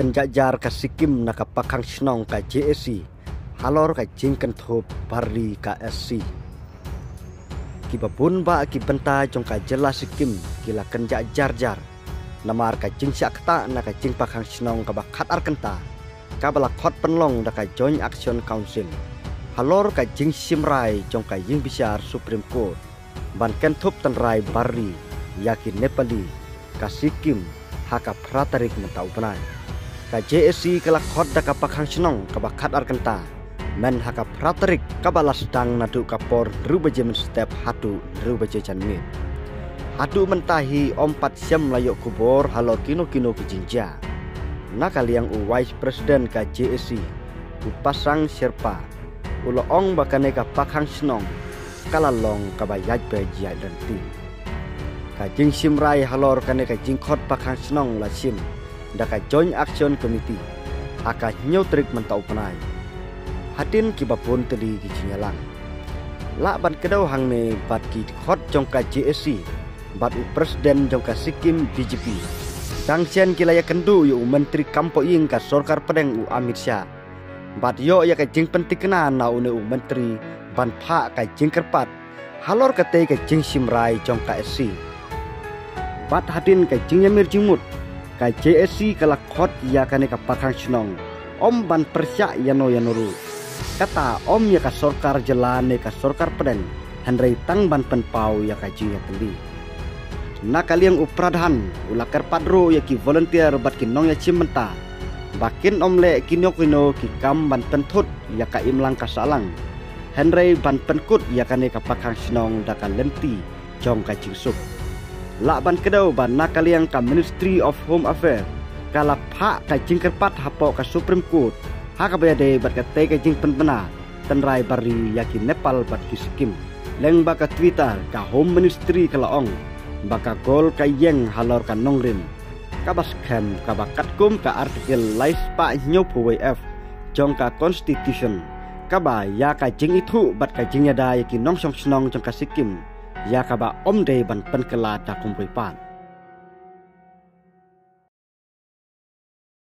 kan jajar ka sikim na ka pakang snong ka JSC halor ka jingkan thop parli ka SC ki babun ba ki benta jong ka jela sikim kila kan jajar jar namar ka jing syak ta na ka jing pakang snong ka bakat ar kenta. Ka bala khot penlong da ka joint action council. Halor ka jing simrai jong ka ying bisar supreme court. Ban ken thop tan rai barri yakin nepali ka sikim haka pratarik mentau penai ka JSC kala khot da ka pakhang snong ka bakat ar kenta men haka pratarik ka balas dang nadu ka por rubaje men step hatu rubaje janmi hatu mentahi ompat siam layok kubor halo kino kino kijinja nakal yang u vice president ka JSC u pasang sherpa. Ulo ong bakane ka pakhang snong kalalong ka bayaj be jia dan ti ka jing sim rai halor kane ka jing khot pakhang snong la sim da ka joint action committee aka nyotrik mentau penai hatin ki bapun teli ki cinyalang la ban kedau hang ne bat ki khot jong ka JSC bat u presiden jong ka Sikkim BJP Tangsian kilaya kendu yu menteri kampo ing ka sorkar pedeng u Amit Shah. Bat yo ya ka jing penting kena na une u menteri ban pha ka jing kerpat. Halor ka te ka jing simrai jong ka SC. Bat hadin ka jing yamir jingmut. Ka JSC kala khot ya kane ka pakhang snong. Om ban persya yano yanuru. Kata om ya ka sorkar jelane ka sorkar pedeng. Henry tang ban penpau ya ka jing ya tendi na kaliang upradhan ulakar padro ya ki volunteer bat ki nong ya chimenta bakin omle kinyok kino ki kam ban penthut ya ka imlang kasalang henry ban penkut ya kane ka pakang sinong da ka lenti jong ka la ban kedau ban na kaliang ka ministry of home affairs. Kala pha ka jingkerpat hapo ka supreme court ha ka de bat ka te ka jing penpena tenrai bari ya ki nepal bat ki sikim leng ba ka twitter ka home ministry kala ong baka gol kayeng halor kan nongrin kabas kem kabakat kum ka artikel lais pa nyopu WF jong ka constitution. Kaba ya ka jing itu bat ka jing yada yaki nong song snong jong ka sikim ya kaba om de ban pen kela da kum pan